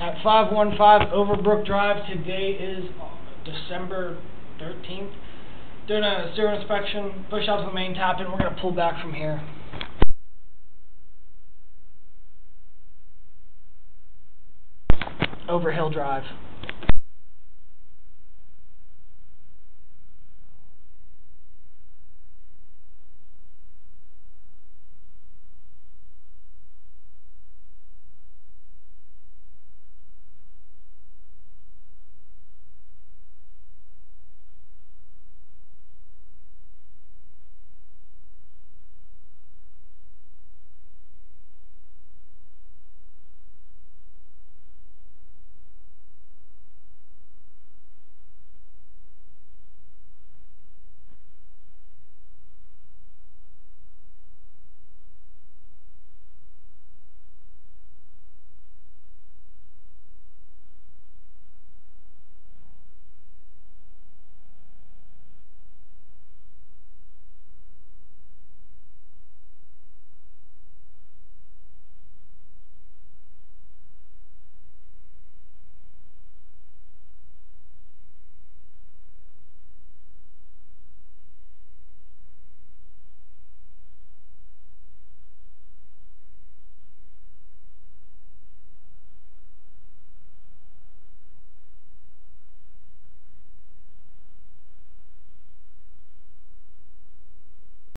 at 515 Overbrook Drive. Today is December 13th. Doing a sewer inspection, push out to the main tap, and we're going to pull back from here. Over Hill Drive.